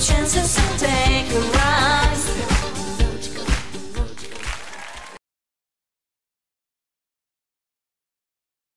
chances and take a